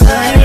time.